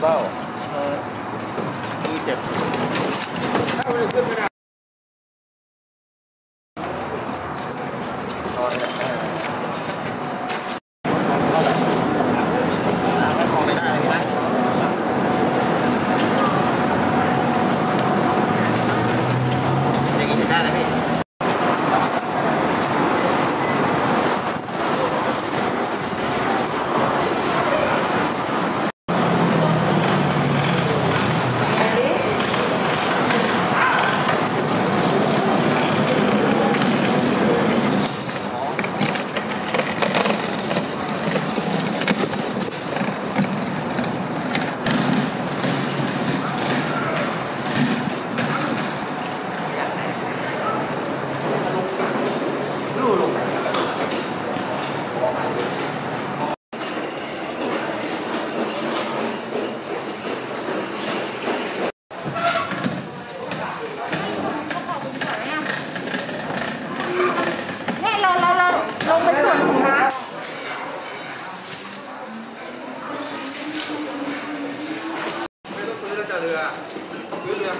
เบ้า เออมือเจ็บถ้ามันขึ้นไม่ได้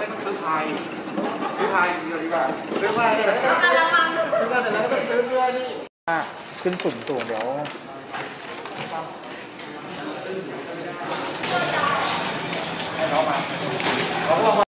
เรือไม่ต้องซื้อพายซื้อพายเดียวดีกว่าซื้อพายเลยซื้อพายเสร็จแล้วก็ซื้อเรือนี่ขึ้นสุ่มสูงเดี๋ยวเขามา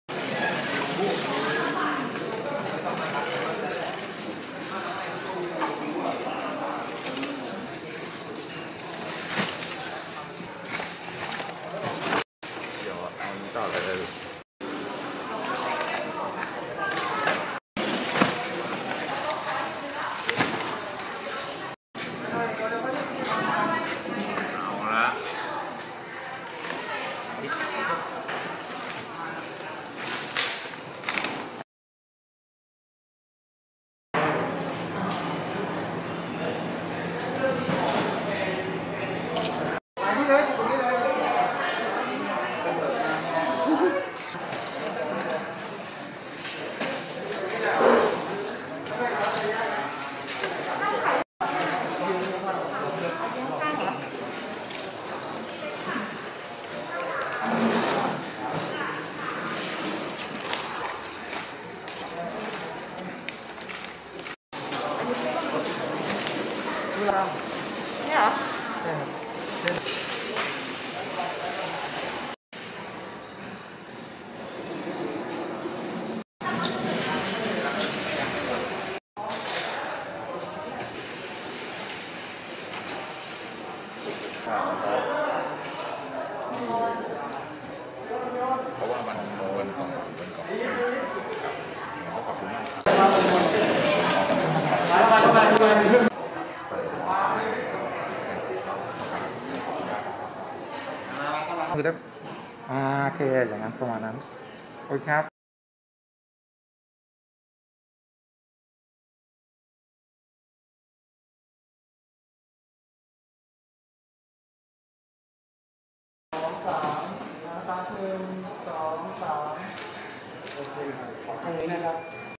Nam. Yeah. yeah. yeah. Thank you. คือได้อ่าโอเค อย่างนั้นประมาณนั้น โอเคครับตรงนี้นะครับ